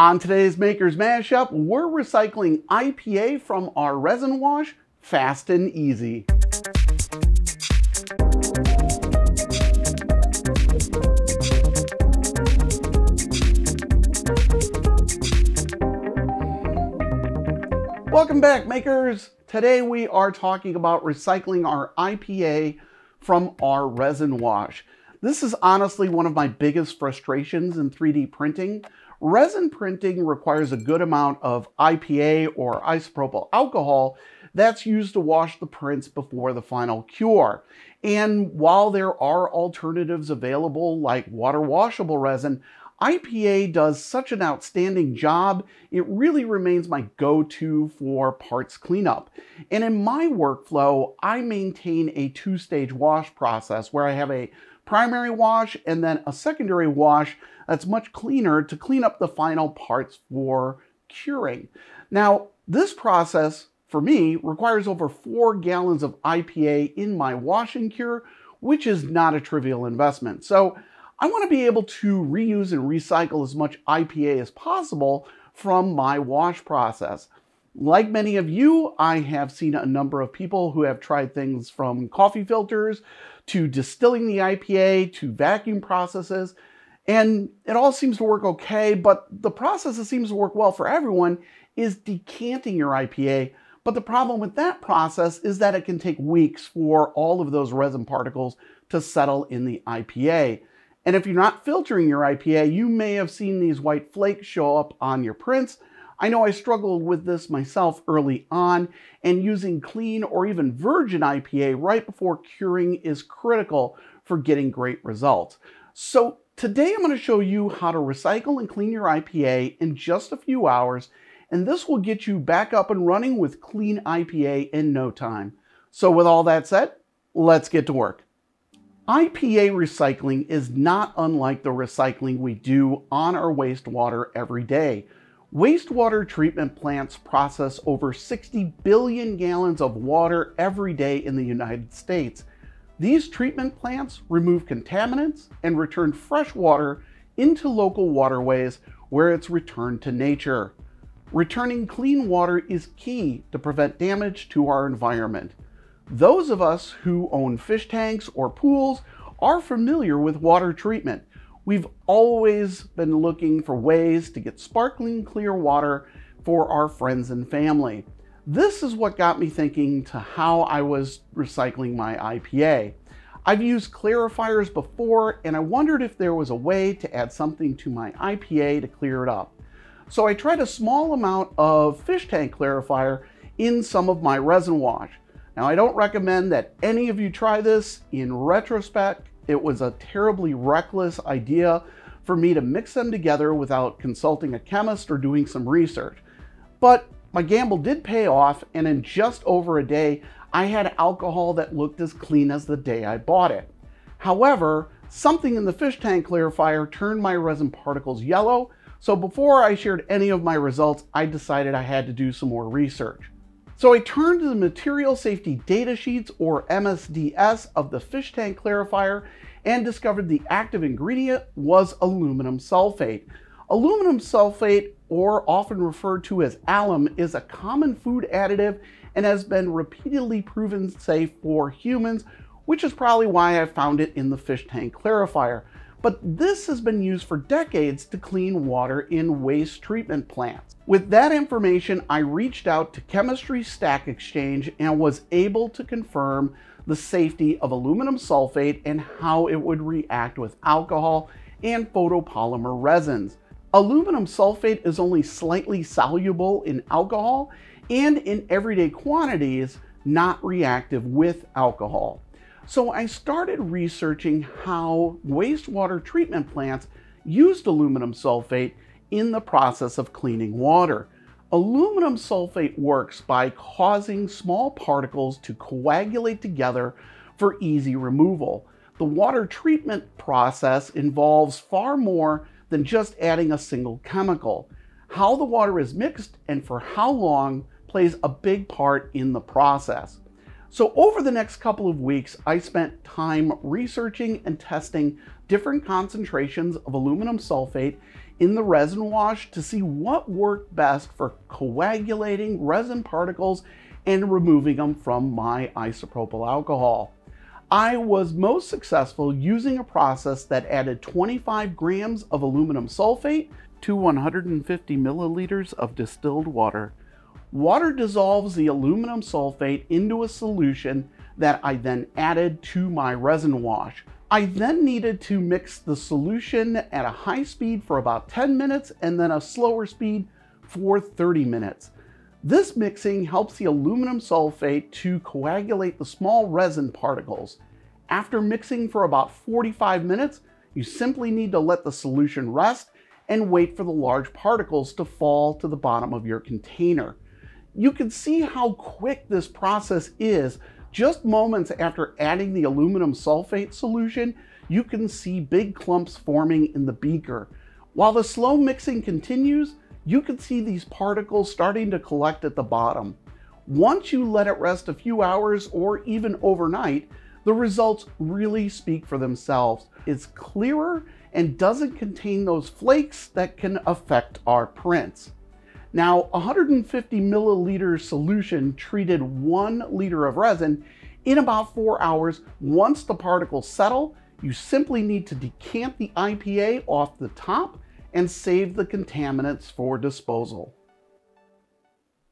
On today's Makers Mashup, we're recycling IPA from our resin wash fast and easy. Welcome back, makers. Today we are talking about recycling our IPA from our resin wash. This is honestly one of my biggest frustrations in 3D printing. Resin printing requires a good amount of IPA or isopropyl alcohol that's used to wash the prints before the final cure. And while there are alternatives available like water washable resin, IPA does such an outstanding job, it really remains my go-to for parts cleanup. And in my workflow, I maintain a two-stage wash process where I have a primary wash and then a secondary wash that's much cleaner to clean up the final parts for curing. Now, this process for me requires over four gallons of IPA in my wash and cure, which is not a trivial investment. So I want to be able to reuse and recycle as much IPA as possible from my wash process. Like many of you, I have seen a number of people who have tried things from coffee filters to distilling the IPA to vacuum processes, and it all seems to work okay, but the process that seems to work well for everyone is decanting your IPA. But the problem with that process is that it can take weeks for all of those resin particles to settle in the IPA. And if you're not filtering your IPA, you may have seen these white flakes show up on your prints. I know I struggled with this myself early on, and using clean or even virgin IPA right before curing is critical for getting great results. So today I'm going to show you how to recycle and clean your IPA in just a few hours, and this will get you back up and running with clean IPA in no time. So with all that said, let's get to work. IPA recycling is not unlike the recycling we do on our wastewater every day. Wastewater treatment plants process over 60 billion gallons of water every day in the United States. These treatment plants remove contaminants and return fresh water into local waterways where it's returned to nature. Returning clean water is key to prevent damage to our environment. Those of us who own fish tanks or pools are familiar with water treatment. We've always been looking for ways to get sparkling clear water for our friends and family. This is what got me thinking to how I was recycling my IPA. I've used clarifiers before and I wondered if there was a way to add something to my IPA to clear it up. So I tried a small amount of fish tank clarifier in some of my resin wash. Now, I don't recommend that any of you try this. In retrospect, it was a terribly reckless idea for me to mix them together without consulting a chemist or doing some research. But my gamble did pay off, and in just over a day, I had alcohol that looked as clean as the day I bought it. However, something in the fish tank clarifier turned my resin particles yellow, so before I shared any of my results, I decided I had to do some more research. So I turned to the Material Safety Data Sheets, or MSDS, of the fish tank clarifier and discovered the active ingredient was aluminum sulfate. Aluminum sulfate, or often referred to as alum, is a common food additive and has been repeatedly proven safe for humans, which is probably why I found it in the fish tank clarifier but this has been used for decades to clean water in waste treatment plants. With that information, I reached out to Chemistry Stack Exchange and was able to confirm the safety of aluminum sulfate and how it would react with alcohol and photopolymer resins. Aluminum sulfate is only slightly soluble in alcohol and in everyday quantities not reactive with alcohol. So I started researching how wastewater treatment plants used aluminum sulfate in the process of cleaning water. Aluminum sulfate works by causing small particles to coagulate together for easy removal. The water treatment process involves far more than just adding a single chemical. How the water is mixed and for how long plays a big part in the process. So over the next couple of weeks, I spent time researching and testing different concentrations of aluminum sulfate in the resin wash to see what worked best for coagulating resin particles and removing them from my isopropyl alcohol. I was most successful using a process that added 25 grams of aluminum sulfate to 150 milliliters of distilled water. Water dissolves the aluminum sulfate into a solution that I then added to my resin wash. I then needed to mix the solution at a high speed for about 10 minutes and then a slower speed for 30 minutes. This mixing helps the aluminum sulfate to coagulate the small resin particles. After mixing for about 45 minutes, you simply need to let the solution rest and wait for the large particles to fall to the bottom of your container. You can see how quick this process is. Just moments after adding the aluminum sulfate solution, you can see big clumps forming in the beaker. While the slow mixing continues, you can see these particles starting to collect at the bottom. Once you let it rest a few hours or even overnight, the results really speak for themselves. It's clearer and doesn't contain those flakes that can affect our prints. Now, 150 milliliter solution treated one liter of resin in about four hours. Once the particles settle, you simply need to decant the IPA off the top and save the contaminants for disposal.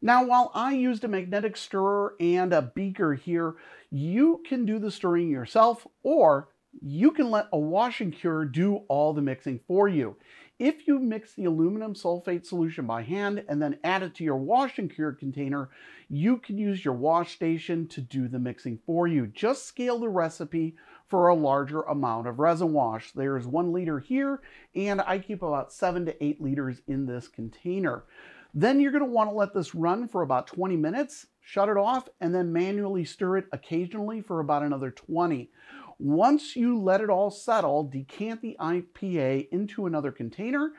Now, while I used a magnetic stirrer and a beaker here, you can do the stirring yourself or you can let a wash and cure do all the mixing for you. If you mix the aluminum sulfate solution by hand and then add it to your wash and cure container, you can use your wash station to do the mixing for you. Just scale the recipe for a larger amount of resin wash. There's one liter here, and I keep about seven to eight liters in this container. Then you're gonna to want to let this run for about 20 minutes, shut it off, and then manually stir it occasionally for about another 20. Once you let it all settle, decant the IPA into another container.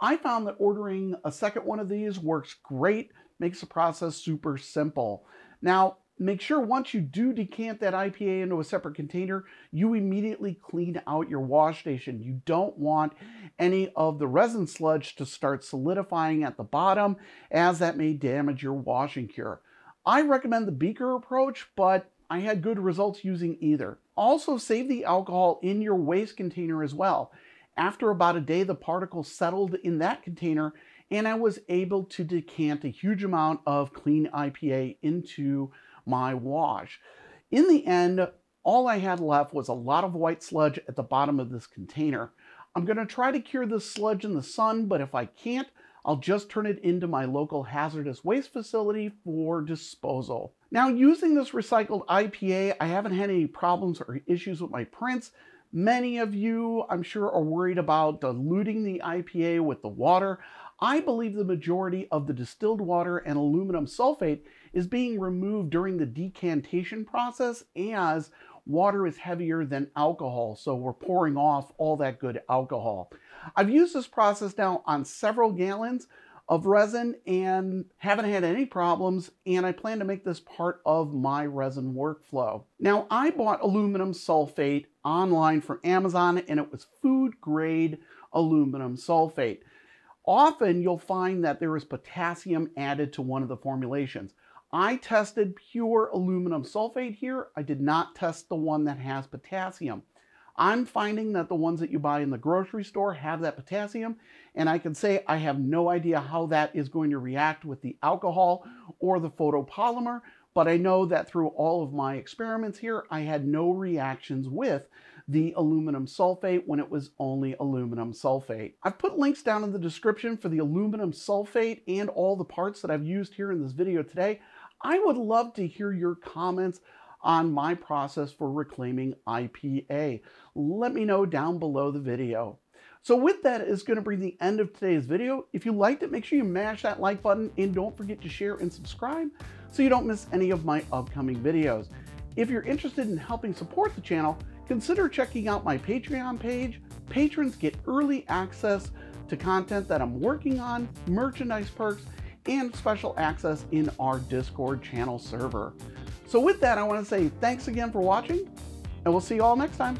I found that ordering a second one of these works great, makes the process super simple. Now, make sure once you do decant that IPA into a separate container, you immediately clean out your wash station. You don't want any of the resin sludge to start solidifying at the bottom as that may damage your wash and cure. I recommend the beaker approach, but I had good results using either. Also save the alcohol in your waste container as well. After about a day, the particles settled in that container and I was able to decant a huge amount of clean IPA into my wash. In the end, all I had left was a lot of white sludge at the bottom of this container. I'm going to try to cure this sludge in the sun, but if I can't, I'll just turn it into my local hazardous waste facility for disposal. Now, using this recycled IPA, I haven't had any problems or issues with my prints. Many of you, I'm sure, are worried about diluting the IPA with the water. I believe the majority of the distilled water and aluminum sulfate is being removed during the decantation process as water is heavier than alcohol, so we're pouring off all that good alcohol. I've used this process now on several gallons of resin and haven't had any problems and I plan to make this part of my resin workflow. Now I bought aluminum sulfate online from Amazon and it was food grade aluminum sulfate. Often you'll find that there is potassium added to one of the formulations. I tested pure aluminum sulfate here. I did not test the one that has potassium. I'm finding that the ones that you buy in the grocery store have that potassium, and I can say I have no idea how that is going to react with the alcohol or the photopolymer, but I know that through all of my experiments here, I had no reactions with the aluminum sulfate when it was only aluminum sulfate. I've put links down in the description for the aluminum sulfate and all the parts that I've used here in this video today. I would love to hear your comments on my process for reclaiming IPA. Let me know down below the video. So with that is going to bring the end of today's video. If you liked it, make sure you mash that like button and don't forget to share and subscribe so you don't miss any of my upcoming videos. If you're interested in helping support the channel, consider checking out my Patreon page. Patrons get early access to content that I'm working on, merchandise perks, and special access in our Discord channel server. So with that, I want to say thanks again for watching, and we'll see you all next time.